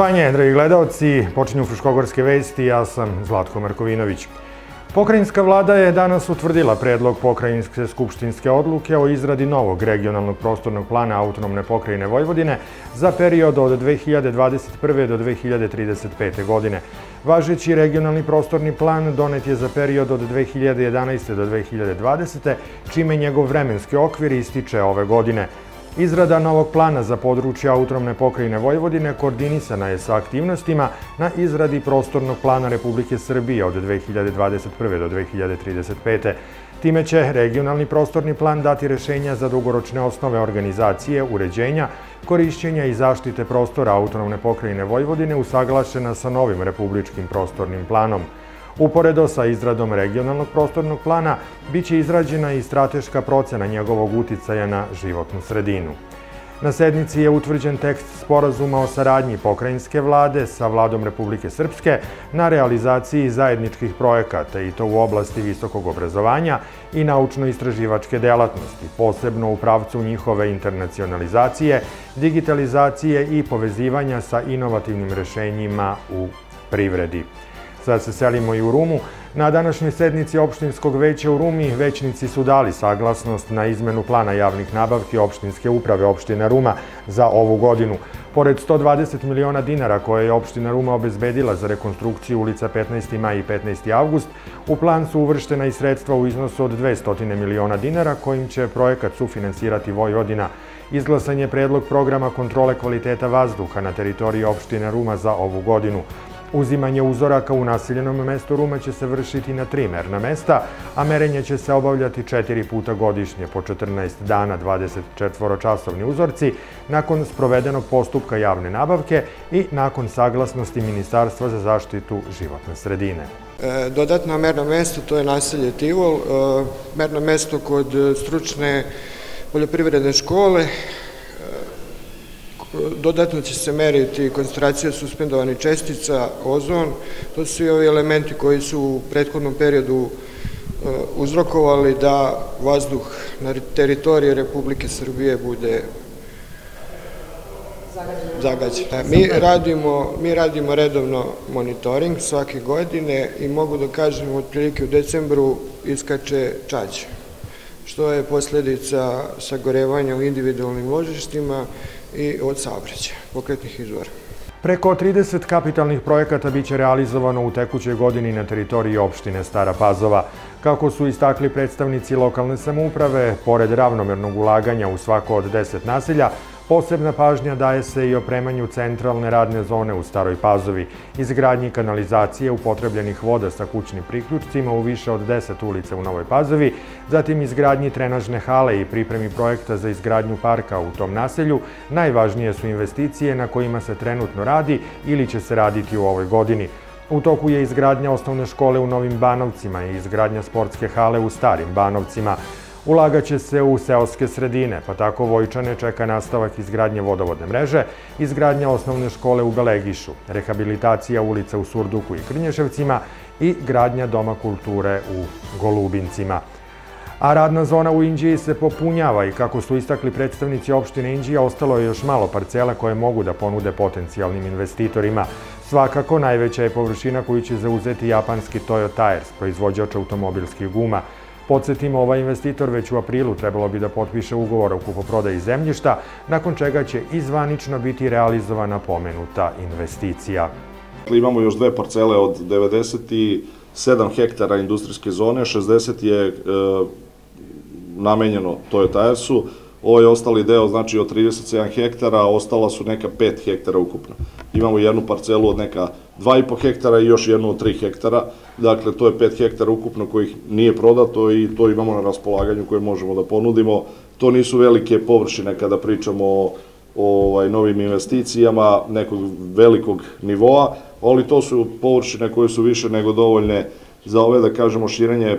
Poštovanje, dragi gledalci, počinju Fruškogorske vesti, ja sam Zlatko Markovinović. Pokrajinska vlada je danas utvrdila predlog pokrajinske skupštinske odluke o izradi novog regionalnog prostornog plana autonomne pokrajine Vojvodine za period od 2021. do 2035. godine. Važeći regionalni prostorni plan donet je za period od 2011. do 2020. čime njegov vremenski okvir ističe ove godine. Izrada novog plana za područje autonomne pokrajine Vojvodine koordinisana je sa aktivnostima na izradi prostornog plana Republike Srbije od 2021. do 2035. Time će regionalni prostorni plan dati rešenja za dugoročne osnove organizacije, uređenja, korišćenja i zaštite prostora autonomne pokrajine Vojvodine usaglašena sa novim republičkim prostornim planom. Uporedo sa izradom regionalnog prostornog plana, biće izrađena i strateška procena njegovog uticaja na životnu sredinu. Na sednici je utvrđen tekst sporazuma o saradnji pokrajinske vlade sa vladom Republike Srpske na realizaciji zajedničkih projekata i to u oblasti visokog obrazovanja i naučno-istraživačke delatnosti, posebno u pravcu njihove internacionalizacije, digitalizacije i povezivanja sa inovativnim rešenjima u privredi. Sad se selimo i u Rumu. Na današnjoj sednici opštinskog veća u Rumi većnici su dali saglasnost na izmenu plana javnih nabavki opštinske uprave opština Ruma za ovu godinu. Pored 120 miliona dinara koje je opština Ruma obezbedila za rekonstrukciju ulica 15. maj i 15. avgust, u plan su uvrštena i sredstva u iznosu od 200 miliona dinara kojim će projekat sufinansirati Vojvodina. Izglasan je predlog programa kontrole kvaliteta vazduha na teritoriji opštine Ruma za ovu godinu. Uzimanje uzoraka u naseljenom mestu Ruma će se vršiti na tri merna mesta, a merenje će se obavljati četiri puta godišnje po 14 dana 24-časovni uzorci nakon sprovedenog postupka javne nabavke i nakon saglasnosti Ministarstva za zaštitu životne sredine. E, dodatno merno mesto to je naselje Tivol, e, merno mesto kod stručne poljoprivredne škole, Dodatno će se meriti koncentracija suspendovanih čestica, ozon. To su i ovi elementi koji su u prethodnom periodu e, uzrokovali da vazduh na teritoriji Republike Srbije bude zagađen. E, mi radimo, mi radimo redovno monitoring svake godine i mogu da kažem otprilike u decembru iskače čađe, što je posledica sagorevanja u individualnim ložištima i od saobraćaja, pokretnih izvora. Preko 30 kapitalnih projekata biće realizovano u tekućoj godini na teritoriji opštine Stara Pazova. Kako su istakli predstavnici lokalne samouprave, pored ravnomernog ulaganja u svako od 10 naselja, Posebna pažnja daje se i opremanju centralne radne zone u Staroj Pazovi, izgradnji kanalizacije upotrebljenih voda sa kućnim priključcima u više od 10 ulica u Novoj Pazovi, zatim izgradnji trenažne hale i pripremi projekta za izgradnju parka u tom naselju, najvažnije su investicije na kojima se trenutno radi ili će se raditi u ovoj godini. U toku je izgradnja osnovne škole u Novim Banovcima i izgradnja sportske hale u Starim Banovcima. Ulagaće se u seoske sredine, pa tako Vojčane čeka nastavak izgradnje vodovodne mreže, izgradnja osnovne škole u Belegišu, rehabilitacija ulica u Surduku i Krnješevcima i gradnja Doma kulture u Golubincima. A radna zona u Inđiji se popunjava i kako su istakli predstavnici opštine Inđija, ostalo je još malo parcela koje mogu da ponude potencijalnim investitorima. Svakako, najveća je površina koju će zauzeti japanski Toyo Tires, proizvođač automobilskih guma. Podsjetimo, ovaj investitor već u aprilu trebalo bi da potpiše ugovor o kupoprodaji zemljišta, nakon čega će izvanično biti realizovana pomenuta investicija. Imamo još dve parcele od 97 hektara industrijske zone, 60 je e, namenjeno Toyota Ovo je ostali deo, znači od 37 hektara, ostala su neka 5 hektara ukupno. Imamo jednu parcelu od neka 2,5 hektara i još jednu od 3 hektara, dakle to je 5 hektara ukupno kojih nije prodato i to imamo na raspolaganju koje možemo da ponudimo. To nisu velike površine kada pričamo o ovaj, novim investicijama nekog velikog nivoa, ali to su površine koje su više nego dovoljne za ove, da kažemo, širenje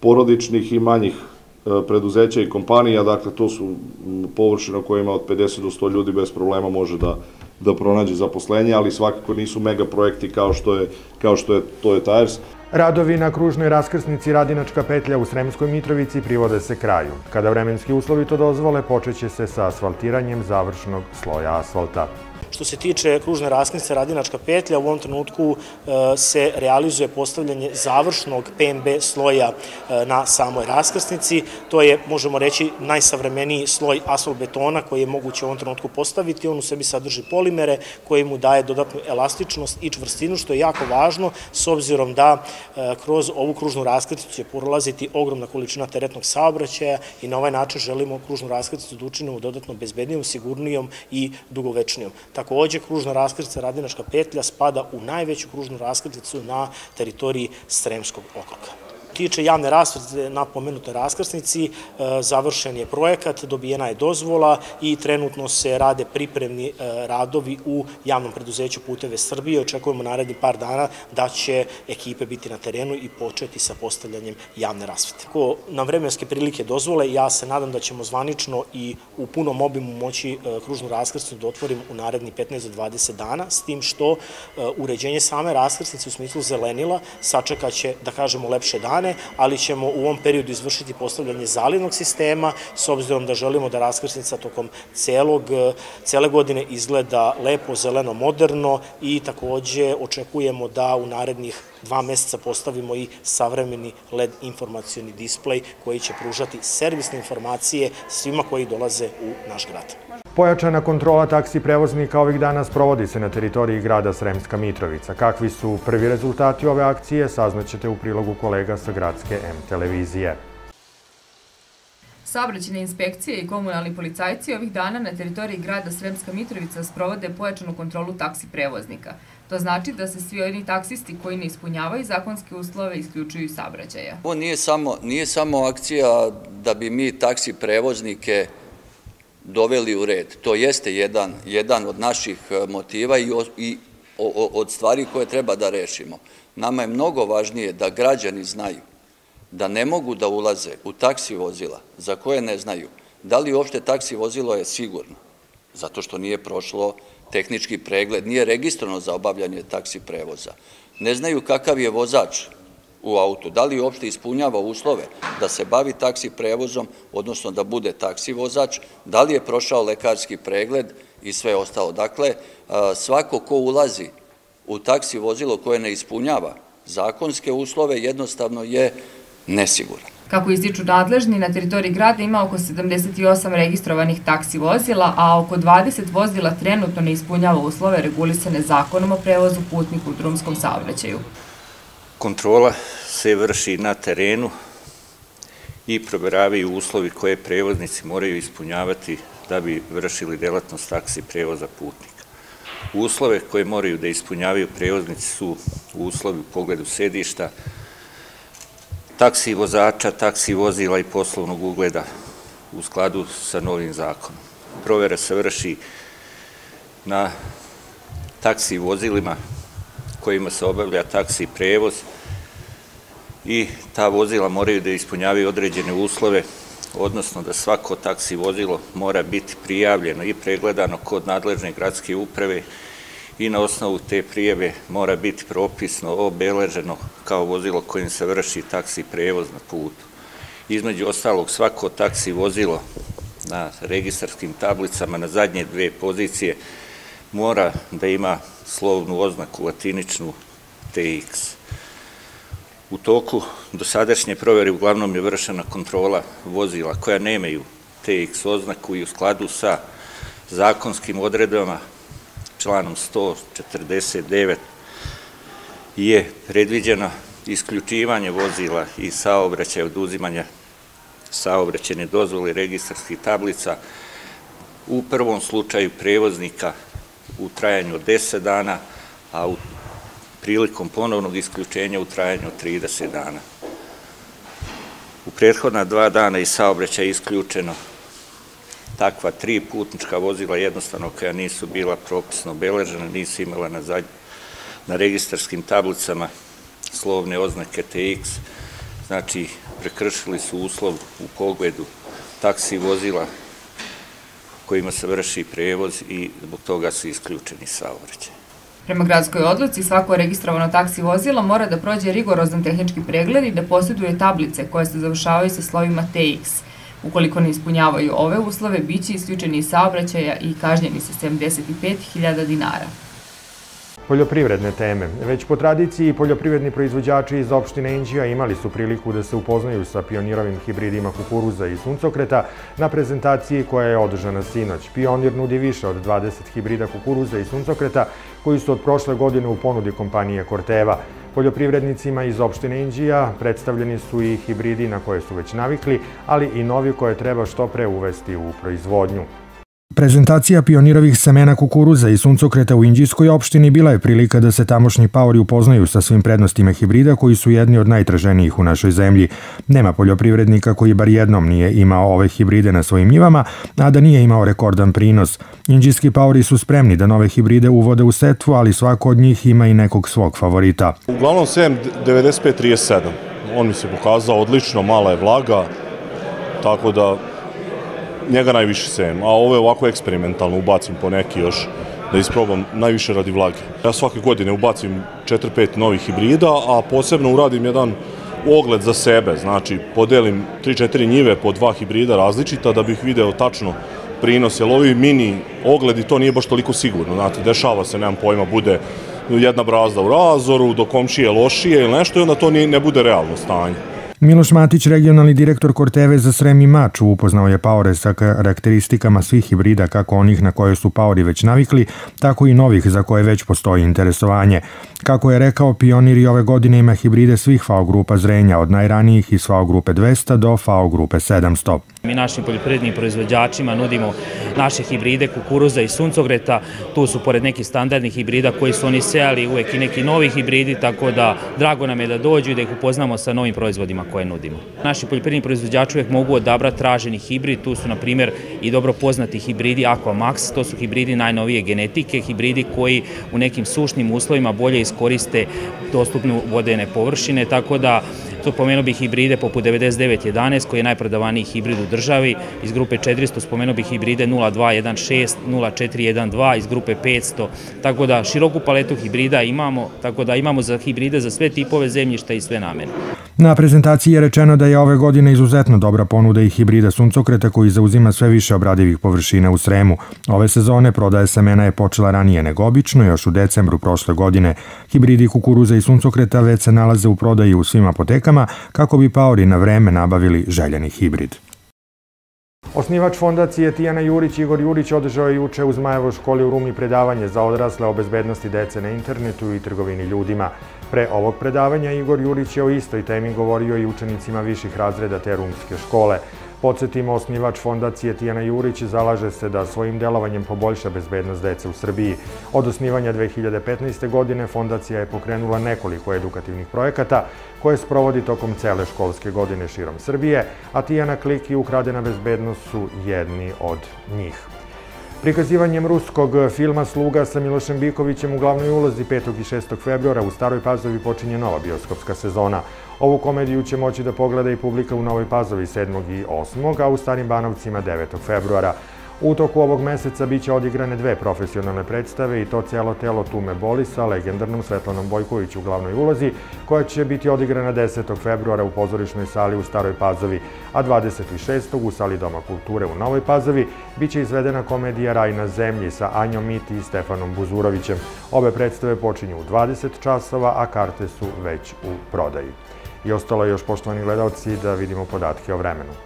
porodičnih i manjih preduzeća i kompanija, dakle to su površine kojima od 50 do 100 ljudi bez problema može da da pronađe zaposlenje, ali svakako nisu mega projekti kao što je, kao što je Toyo Tires. Radovi na kružnoj raskrsnici Radinačka petlja u Sremskoj Mitrovici privode se kraju. Kada vremenski uslovi to dozvole, počeće se sa asfaltiranjem završnog sloja asfalta. Što se tiče kružne raskrsnice Radinačka petlja, u ovom trenutku se realizuje postavljanje završnog PMB sloja na samoj raskrsnici. To je, možemo reći, najsavremeniji sloj asfalt betona koji je moguće u ovom trenutku postaviti. On u sebi sadrži polimere koji mu daje dodatnu elastičnost i čvrstinu, što je jako važno s obzirom da kroz ovu kružnu raskrsnicu će prolaziti ogromna količina teretnog saobraćaja i na ovaj način želimo kružnu raskrsnicu da učinimo dodatno bezbednijom, sigurnijom i dugovečnijom. Takođe, kružna raskrsnica Radinačka petlja spada u najveću kružnu raskrsnicu na teritoriji Sremskog okruga tiče javne rasvete na pomenutoj raskrsnici, e, završen je projekat, dobijena je dozvola i trenutno se rade pripremni e, radovi u javnom preduzeću Puteve Srbije. Očekujemo naredni par dana da će ekipe biti na terenu i početi sa postavljanjem javne rasvete. Ko na vremenske prilike dozvole, ja se nadam da ćemo zvanično i u punom obimu moći e, kružnu raskrsnicu da otvorimo u naredni 15 do 20 dana, s tim što uređenje same raskrsnice u smislu zelenila sačekaće, da kažemo, lepše dane, strane, ali ćemo u ovom periodu izvršiti postavljanje zalivnog sistema, s obzirom da želimo da raskrsnica tokom celog, cele godine izgleda lepo, zeleno, moderno i takođe očekujemo da u narednih dva meseca postavimo i savremeni LED informacioni displej koji će pružati servisne informacije svima koji dolaze u naš grad. Pojačana kontrola taksi prevoznika ovih dana sprovodi se na teritoriji grada Sremska Mitrovica. Kakvi su prvi rezultati ove akcije, saznaćete u prilogu kolega sa gradske M televizije. Saobraćene inspekcije i komunalni policajci ovih dana na teritoriji grada Sremska Mitrovica sprovode pojačanu kontrolu taksi prevoznika. To znači da se svi oni taksisti koji ne ispunjavaju zakonske uslove isključuju iz saobraćaja. Ovo nije samo, nije samo akcija da bi mi taksi prevoznike doveli u red. To jeste jedan, jedan od naših e, motiva i, i od stvari koje treba da rešimo. Nama je mnogo važnije da građani znaju da ne mogu da ulaze u taksi vozila za koje ne znaju da li uopšte taksi vozilo je sigurno, zato što nije prošlo tehnički pregled, nije registrovano za obavljanje taksi prevoza. Ne znaju kakav je vozač u autu, da li uopšte ispunjava uslove da se bavi taksi prevozom, odnosno da bude taksi vozač, da li je prošao lekarski pregled i sve ostalo. Dakle, svako ko ulazi u taksi vozilo koje ne ispunjava zakonske uslove jednostavno je nesiguran. Kako ističu nadležni, na teritoriji grada ima oko 78 registrovanih taksi vozila, a oko 20 vozila trenutno ne ispunjava uslove regulisane zakonom o prevozu putnika u drumskom saobraćaju. Kontrola se vrši na terenu i proveravaju uslovi koje prevoznici moraju ispunjavati da bi vršili delatnost taksi prevoza putnika. Uslove koje moraju da ispunjavaju prevoznici su uslovi u pogledu sedišta, taksi vozača, taksi vozila i poslovnog ugleda u skladu sa novim zakonom. Provera se vrši na taksi vozilima kojima se obavlja taksi prevoz i ta vozila moraju da ispunjavaju određene uslove, odnosno da svako taksi vozilo mora biti prijavljeno i pregledano kod nadležne gradske uprave i na osnovu te prijeve mora biti propisno obeleženo kao vozilo kojim se vrši taksi prevoz na putu. Između ostalog, svako taksi vozilo na registarskim tablicama na zadnje dve pozicije mora da ima slovnu oznaku latiničnu TX. U toku dosadašnje provere uglavnom je vršena kontrola vozila koja nemaju TX oznaku i u skladu sa zakonskim odredbama članom 149 je predviđeno isključivanje vozila i saobraćaja oduzimanja saobraćene dozvole registarskih tablica u prvom slučaju prevoznika u trajanju od 10 dana, a u prilikom ponovnog isključenja u trajanju od 30 dana. U prethodna dva dana i saobraćaj isključeno takva tri putnička vozila jednostavno koja nisu bila propisno obeležena, nisu imala na, zadnj, na registarskim tablicama slovne oznake TX, znači prekršili su uslov u pogledu taksi vozila kojima se vrši prevoz i zbog toga su isključeni saobraćaj. Prema gradskoj odluci, svako registrovano taksi vozilo mora da prođe rigorozan tehnički pregled i da posjeduje tablice koje se završavaju sa slovima TX. Ukoliko ne ispunjavaju ove uslove, biće isključeni iz saobraćaja i kažnjeni sa 75.000 dinara. Poljoprivredne teme. Već po tradiciji poljoprivredni proizvođači iz opštine Inđija imali su priliku da se upoznaju sa pionirovim hibridima kukuruza i suncokreta na prezentaciji koja je održana sinoć. Pionir nudi više od 20 hibrida kukuruza i suncokreta koji su od prošle godine u ponudi kompanije Korteva. Poljoprivrednicima iz opštine Inđija predstavljeni su i hibridi na koje su već navikli, ali i novi koje treba što pre uvesti u proizvodnju. Prezentacija pionirovih semena kukuruza i suncokreta u Inđijskoj opštini bila je prilika da se tamošnji paori upoznaju sa svim prednostima hibrida koji su jedni od najtraženijih u našoj zemlji. Nema poljoprivrednika koji bar jednom nije imao ove hibride na svojim njivama, a da nije imao rekordan prinos. Inđijski paori su spremni da nove hibride uvode u setvu, ali svako od njih ima i nekog svog favorita. Uglavnom sem 95-37. On mi se pokazao odlično, mala je vlaga, tako da njega najviše sejem, a ovo je ovako eksperimentalno, ubacim po neki još da isprobam najviše radi vlage. Ja svake godine ubacim 4-5 novih hibrida, a posebno uradim jedan ogled za sebe, znači podelim 3-4 njive po dva hibrida različita da bih video tačno prinos, jer ovi mini ogledi to nije baš toliko sigurno, znate, dešava se, nemam pojma, bude jedna brazda u razoru, do komšije lošije ili nešto i onda to ne bude realno stanje. Miloš Matić, regionalni direktor Korteve za Srem i Mač, upoznao je paore sa karakteristikama svih hibrida, kako onih na koje su paori već navikli, tako i novih za koje već postoji interesovanje. Kako je rekao, pioniri ove godine ima hibride svih FAO grupa zrenja, od najranijih iz FAO grupe 200 do FAO grupe 700. Mi našim poljoprivrednim proizvođačima nudimo naše hibride kukuruza i suncogreta. Tu su pored nekih standardnih hibrida koji su oni sejali uvek i neki novi hibridi, tako da drago nam je da dođu i da ih upoznamo sa novim proizvodima koje nudimo. Naši poljoprivredni proizvođači uvek mogu odabrati traženi hibrid. Tu su, na primjer, i dobro poznati hibridi Aqua Max. To su hibridi najnovije genetike, hibridi koji u nekim sušnim uslovima bolje iskoriste dostupnu vodene površine, tako da Tu pomenuo bih hibride poput 9911 koji je najprodavaniji hibrid u državi, iz grupe 400 spomenuo bih hibride 0216, 0412 iz grupe 500, tako da široku paletu hibrida imamo, tako da imamo za hibride za sve tipove zemljišta i sve namene. Na prezentaciji je rečeno da je ove godine izuzetno dobra ponuda i hibrida suncokreta koji zauzima sve više obradivih površina u Sremu. Ove sezone prodaje semena je počela ranije nego obično, još u decembru prošle godine. Hibridi kukuruza i suncokreta već se nalaze u prodaji u svim apotekama kako bi paori na vreme nabavili željeni hibrid. Osnivač fondacije Tijana Jurić Igor Jurić održao je juče u Zmajevoj školi u Rumi predavanje za odrasle o bezbednosti dece na internetu i trgovini ljudima. Pre ovog predavanja Igor Jurić je o istoj temi govorio i učenicima viših razreda te rumske škole. Podsjetimo, osnivač fondacije Tijana Jurić zalaže se da svojim delovanjem poboljša bezbednost dece u Srbiji. Od osnivanja 2015. godine fondacija je pokrenula nekoliko edukativnih projekata koje sprovodi tokom cele školske godine širom Srbije, a Tijana Klik i Ukradena bezbednost su jedni od njih. Prikazivanjem ruskog filma Sluga sa Milošem Bikovićem u glavnoj ulozi 5. i 6. februara u Staroj Pazovi počinje nova bioskopska sezona. Ovu komediju će moći da pogleda i publika u Novoj Pazovi 7. i 8. a u Starim Banovcima 9. februara. U toku ovog meseca biće odigrane dve profesionalne predstave i to cijelo telo Tume Boli sa legendarnom Svetlanom Bojković u glavnoj ulozi, koja će biti odigrana 10. februara u pozorišnoj sali u Staroj Pazovi, a 26. u sali Doma kulture u Novoj Pazovi biće izvedena komedija Raj na zemlji sa Anjom Miti i Stefanom Buzurovićem. Obe predstave počinju u 20 časova, a karte su već u prodaji. I ostalo je još, poštovani gledalci, da vidimo podatke o vremenu.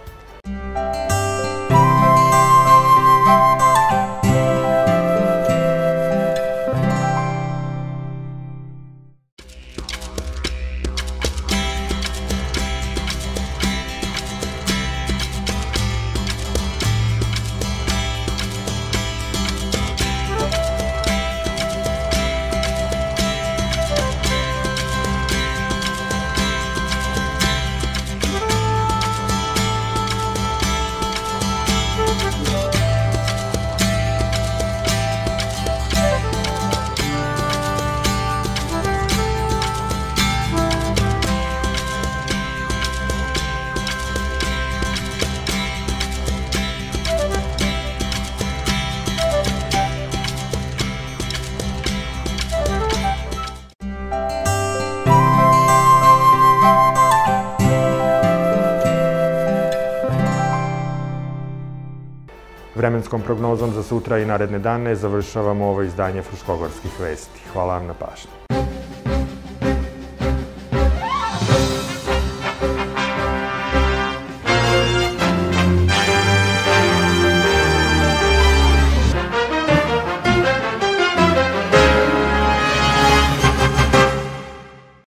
Vremenskom prognozom za sutra i naredne dane završavamo ovo izdanje Fruškogorskih vesti. Hvala vam na pažnju.